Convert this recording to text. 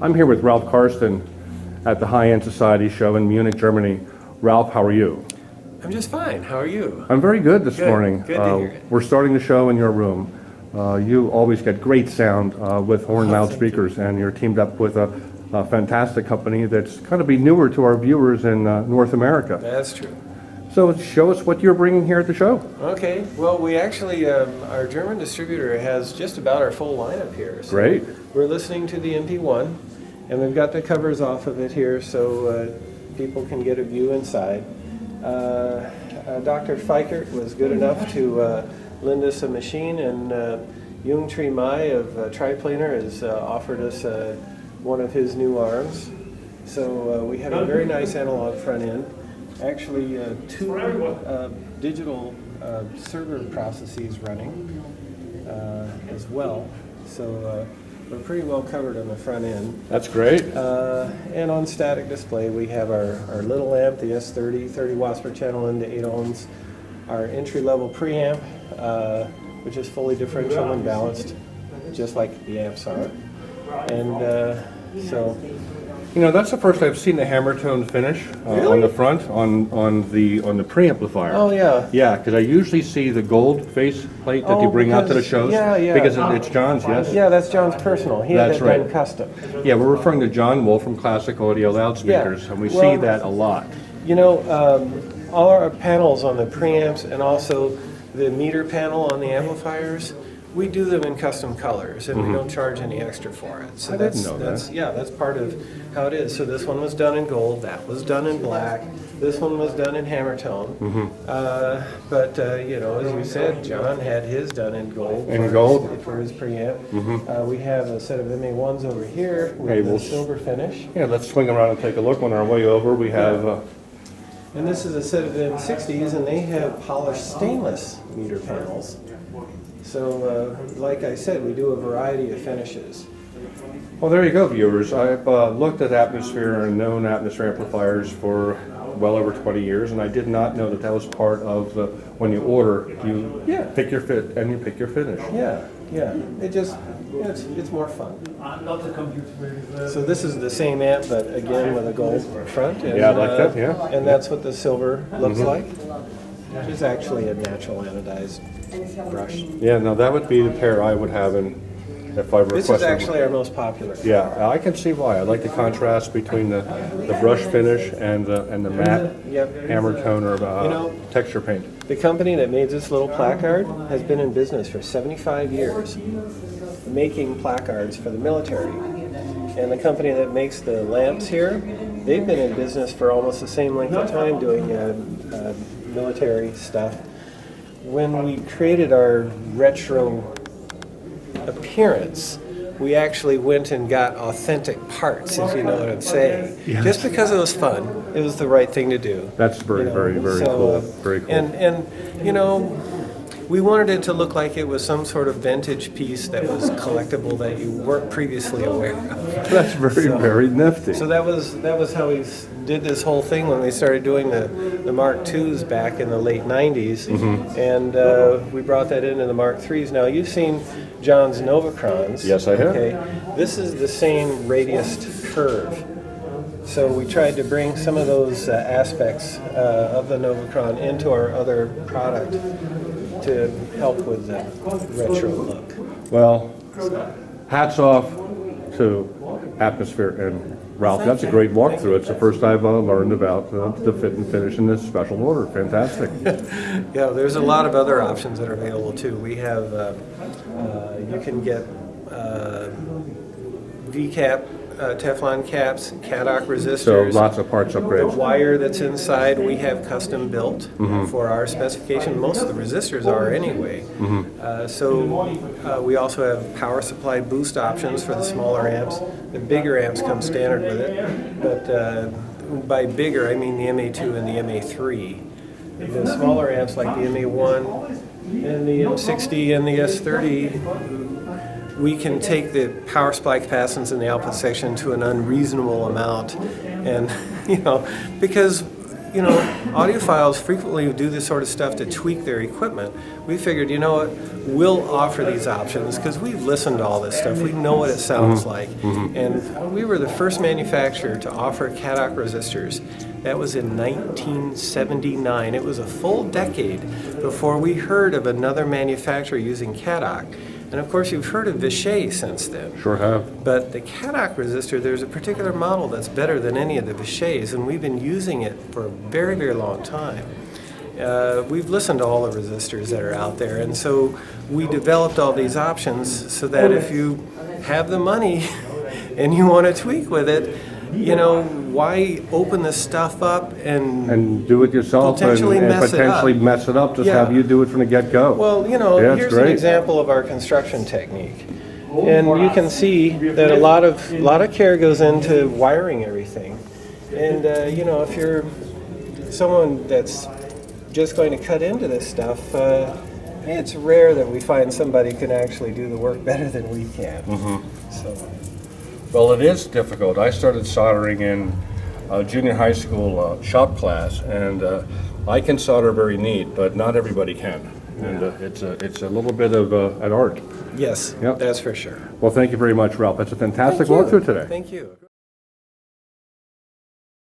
I'm here with Ralph Karsten at the High End Society Show in Munich, Germany. Ralph, how are you? I'm just fine. How are you? I'm very good this Good. morning. Good to Uh. We're starting the show in your room. Uh, You always get great sound uh, with horn Oh, loudspeakers, and you're teamed up with a a fantastic company that's kind of be newer to our viewers in uh, North America. That's true. So show us what you're bringing here at the show. Okay. Well, we actually, um, our German distributor has just about our full lineup here. So Great. We're listening to the MP1, and we've got the covers off of it here so uh, people can get a view inside. Uh, uh, Dr. Feickert was good enough to uh, lend us a machine, and uh, Thanh Tri Mai of uh, Triplanar has uh, offered us uh, one of his new arms. So uh, we have a very nice analog front end. Actually, uh, two uh, digital uh, server processes running uh, as well. So uh, we're pretty well covered on the front end. That's great. Uh, and on static display, we have our, our little amp, the S30, 30 watts per channel into 8 ohms, our entry level preamp, uh, which is fully differential and balanced, just like the amps are. And uh, so, You know, that's the first I've seen the hammer tone finish uh, on the front, on, on the, on the preamplifier. oh yeah. Yeah, because I usually see the gold face plate that you Oh, bring out to the shows. yeah, yeah. Because it- it's John's, yes? Yeah, that's John's personal. He had That's that done right. custom. Yeah, we're referring to John Wolff from Classic Audio Loudspeakers, Yeah, and we see that a lot. You know, um, all our panels on the preamps and also the meter panel on the amplifiers, we do them in custom colors, and we don't charge any extra for it. So Mm-hmm. I didn't that's, that. yeah, that's part of how it is. So this one was done in gold, that was done in black, this one was done in hammer tone. Mm-hmm. Uh, but uh, you know, as you said, John had his done in gold. In for gold? Mm-hmm. his, for his preamp. Uh, we have a set of MA1s over here with the we'll- silver finish. Yeah, let's swing around and take a look. On our way over, we have, uh, And this is a set of M60s, and they have polished stainless meter panels. So, uh, like I said, we do a variety of finishes. well, there you go, viewers. I've uh, looked at Atma-Sphere and known Atma-Sphere amplifiers for well over 20 years, and I did not know that that was part of the, when you order, you Yeah. pick your fit and you pick your finish. Yeah, yeah. It just, it's, it's more fun. I'm not a computer. uh, So this is the same amp, but again with a gold front. And, Yeah, I like uh, that, yeah. Mm-hmm. And that's what the silver looks like. It's actually a natural anodized brush. Yeah, no, that would be the pair I would have in, if I requested. This is actually our most popular. Yeah, I can see why. I like the contrast between the, the brush finish and the, and the matte Yep. hammer tone or uh, You know- texture paint. The company that made this little placard has been in business for 75 years, making placards for the military. And the company that makes the lamps here, they've been in business for almost the same length of time doing uh, uh, military stuff. When we created our retro appearance, we actually went and got authentic parts, if you know what I'm saying. Just because it was fun, it was the right thing to do. That's very, You know, very, very so, cool. uh, Very cool. And, and, you know, we wanted it to look like it was some sort of vintage piece that was collectible that you weren't previously aware of. That's very, So- very nifty. So that was, that was how we did this whole thing when we started doing the, the Mark IIs back in the late 90s. Mm-hmm. And uh, we brought that into the Mark IIIs. Now, you've seen John's Novacrons. Yes, I have. Okay. This is the same radiused curve. So we tried to bring some of those uh, aspects uh, of the Novacron into our other product to help with the retro look. Well, hats off to Atma-Sphere and Ralph. That's a great walkthrough. It's the first I've uh, learned about uh, the fit and finish in this special order. Fantastic. Yeah, there's a lot of other options that are available too. We have, uh, uh, you can get uh, V-cap, uh, Teflon caps, Caddock resistors. So lots of parts upgrades. The wire that's inside, we have custom built Mm-hmm. for our specification. Most of the resistors are anyway. Mm-hmm. Uh, so uh, we also have power supply boost options for the smaller amps. The bigger amps come standard with it, but uh, by bigger I mean the MA2 and the MA3. The smaller amps like the MA1 and the M60 and the S30 we can take the power supply capacitance in the output section to an unreasonable amount and you know because you know, audiophiles frequently do this sort of stuff to tweak their equipment. We figured, you know what, we'll offer these options because we've listened to all this stuff. We know what it sounds mm-hmm. like. Mm-hmm. And we were the first manufacturer to offer Caddock resistors. That was in 1979. It was a full decade before we heard of another manufacturer using Caddock. And of course, you've heard of Vishay since then. Sure have. But the Caddock resistor, there's a particular model that's better than any of the Vishays, and we've been using it for a very, very long time. Uh, we've listened to all the resistors that are out there, and so we developed all these options so that if you have the money and you want to tweak with it, you know, why open this stuff up and, And do it yourself and Potentially and mess it up. mess it up, just Yeah. have you do it from the get-go. Well, you know, Yeah, it's here's an example of our construction technique. And you can see that a lot of, a lot of care goes into wiring everything. And, uh, you know, if you're someone that's just going to cut into this stuff, uh, it's rare that we find somebody can actually do the work better than we can. Mm-hmm. So, Well, it is difficult. I started soldering in uh, junior high school uh, shop class, and uh, I can solder very neat, but not everybody can. And uh, it's a, it's a little bit of uh, an art. yes, Yep. that's for sure. Well, thank you very much, Ralph. That's a fantastic walkthrough today. Thank you.